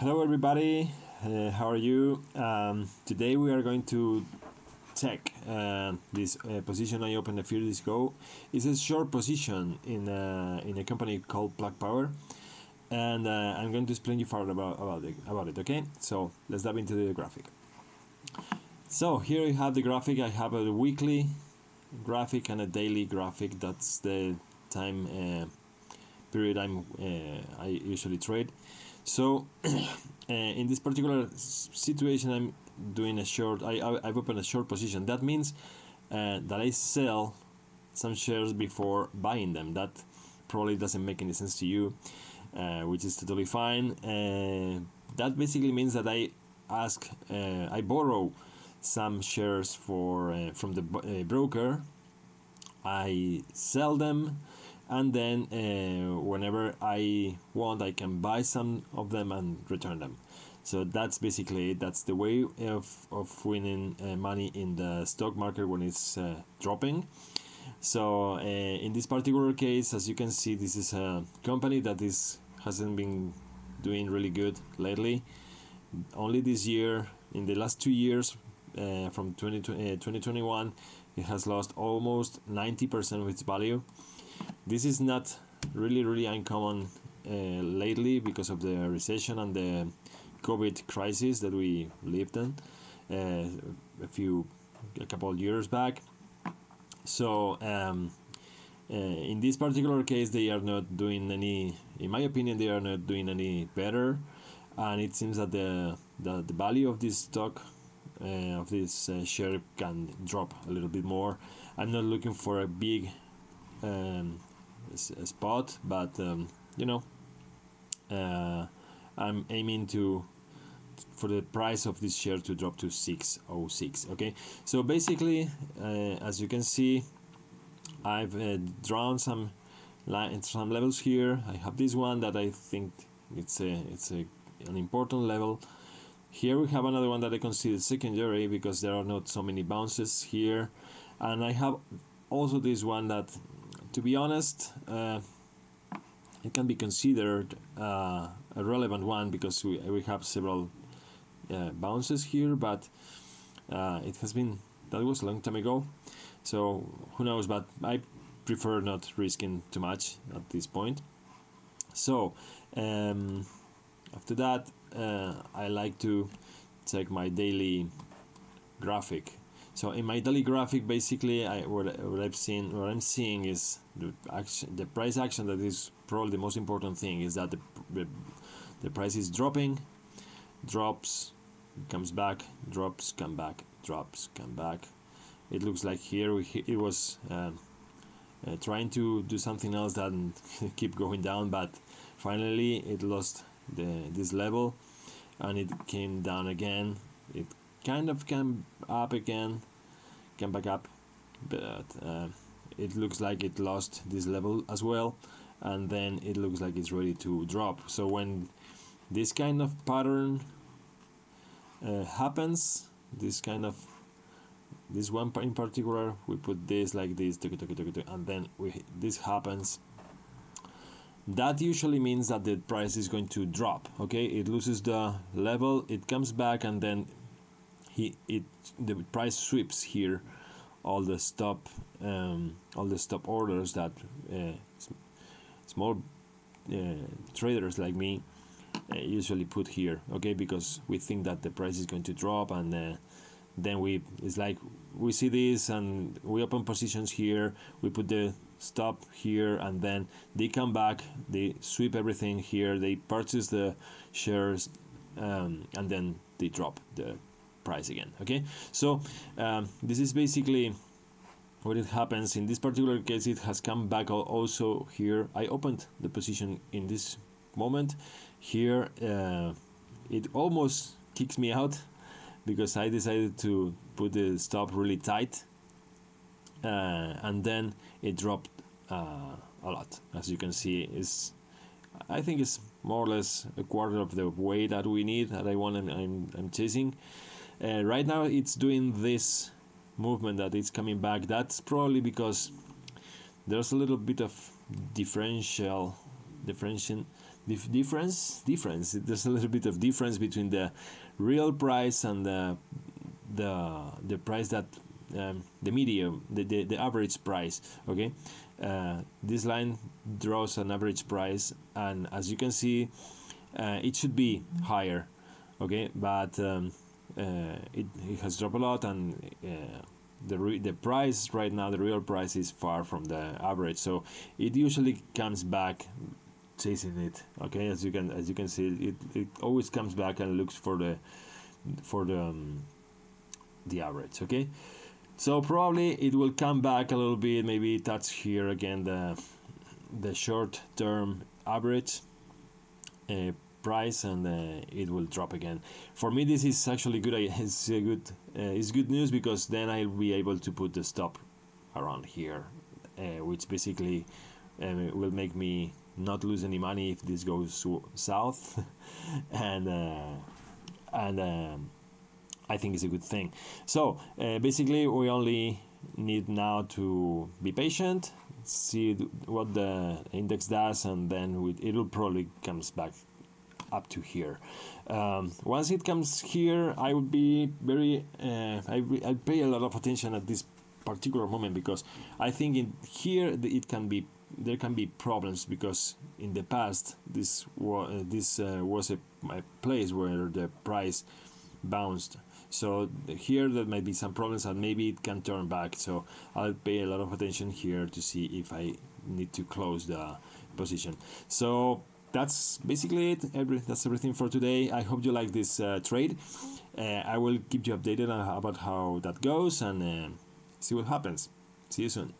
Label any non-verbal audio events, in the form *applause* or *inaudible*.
Hello, everybody. Uh, how are you? Um, today we are going to check uh, this uh, position I opened a few days ago. It's a short position in a, in a company called Plug Power, and uh, I'm going to explain you further about about it, about it. Okay, so let's dive into the graphic. So here you have the graphic. I have a weekly graphic and a daily graphic. That's the time uh, period I'm uh, I usually trade. So *clears throat* uh, in this particular situation, I'm doing a short. I, I have opened a short position. That means uh, that I sell some shares before buying them. That probably doesn't make any sense to you, uh, which is totally fine. Uh, that basically means that I ask, uh, I borrow some shares for uh, from the broker. I sell them and then uh, whenever I want I can buy some of them and return them. So that's basically it. that's the way of, of winning uh, money in the stock market when it's uh, dropping. So uh, in this particular case as you can see this is a company that is hasn't been doing really good lately. Only this year in the last two years uh, from 20, 2021 uh, it has lost almost 90% of its value this is not really really uncommon uh, lately because of the recession and the COVID crisis that we lived in uh, a few a couple of years back. So um, uh, in this particular case, they are not doing any. In my opinion, they are not doing any better, and it seems that the the, the value of this stock uh, of this uh, share can drop a little bit more. I'm not looking for a big um, spot, but um, you know, uh, I'm aiming to for the price of this share to drop to 606 okay? So basically uh, as you can see I've uh, drawn some line some levels here. I have this one that I think it's a it's a an important level. Here we have another one that I consider secondary because there are not so many bounces here. And I have also this one that to be honest, uh, it can be considered uh, a relevant one because we, we have several uh, bounces here, but uh, it has been that was a long time ago, so who knows? But I prefer not risking too much at this point. So um, after that, uh, I like to check my daily graphic so in my daily graphic, basically, I, what, what I've seen, what I'm seeing is the action, the price action that is probably the most important thing is that the, the, the price is dropping, drops, comes back, drops, come back, drops, come back. It looks like here we, it was uh, uh, trying to do something else and *laughs* keep going down, but finally it lost the this level and it came down again. It kind of came up again came back up but uh, it looks like it lost this level as well and then it looks like it's ready to drop. So when this kind of pattern uh, happens this kind of this one in particular we put this like this and then we this happens. That usually means that the price is going to drop okay? It loses the level it comes back and then he it the price sweeps here all the stop um, all the stop orders that uh, small uh, traders like me uh, usually put here okay? Because we think that the price is going to drop and uh, then we it's like we see this and we open positions here we put the stop here and then they come back they sweep everything here they purchase the shares um, and then they drop the price again okay? So um, this is basically what it happens. In this particular case it has come back also here. I opened the position in this moment. Here uh, it almost kicks me out because I decided to put the stop really tight uh, and then it dropped uh, a lot. As you can see is I think it's more or less a quarter of the way that we need that I want and I'm, I'm chasing uh, right now it's doing this movement that it's coming back. That's probably because there's a little bit of differential differentiation dif- difference difference. There's a little bit of difference between the real price and the the the price that um, the medium the, the, the average price okay? Uh, this line draws an average price and as you can see uh, it should be higher okay? But um, it, it has dropped a lot and uh, the the price right now the real price is far from the average. So it usually comes back chasing it okay? As you can as you can see it, it always comes back and looks for the for the um, the average okay? So probably it will come back a little bit maybe touch here again the the short term average. Uh, price and uh, it will drop again. For me this is actually good *laughs* it's good uh, it's good news because then I'll be able to put the stop around here uh, which basically um, will make me not lose any money if this goes south. *laughs* And uh, and um, I think it's a good thing. So uh, basically we only need now to be patient see what the index does and then it'll probably comes back up to here. Um, once it comes here, I would be very, uh, I, I pay a lot of attention at this particular moment because I think in here it can be there can be problems because in the past this was uh, this uh, was a, a, place where the price bounced. So here there might be some problems and maybe it can turn back. So I'll pay a lot of attention here to see if I need to close the position. So that's basically it. Every, that's everything for today. I hope you like this uh, trade. Uh, I will keep you updated about how that goes and uh, see what happens. See you soon.